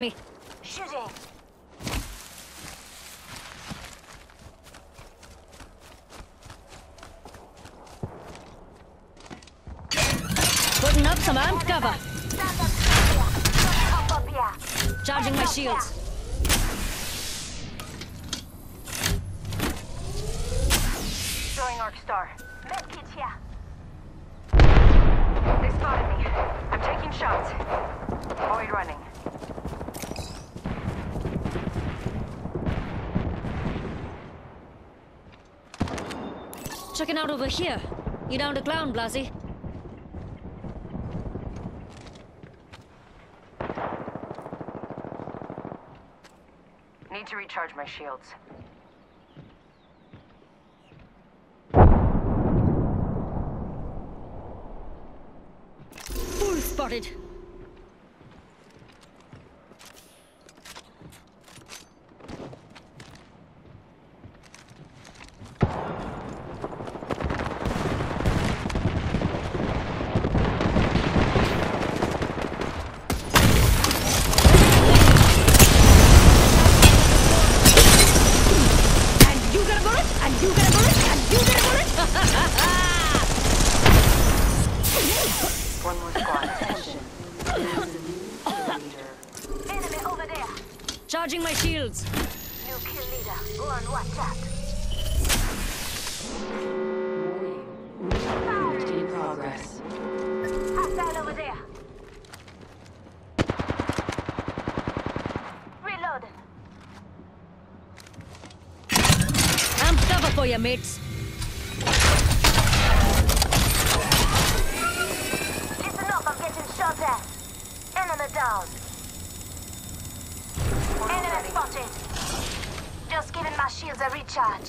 Me. Shooting. Putting up some amped cover. Charging my shields. Throwing Arc Star. Here. They spotted me. I'm taking shots. Checking out over here. You down to clown, Blasey? Need to recharge my shields. Fool spotted. And you get a bullet, and you get a bullet, and you get a bullet. One more squad. Attention. Enemy over there. Charging my shields. New kill leader. Go on WhatsApp. in progress. Hostile over there. Reloading. Amped cover for you, mates. Down. Enemy spotted. Just giving my shields a recharge.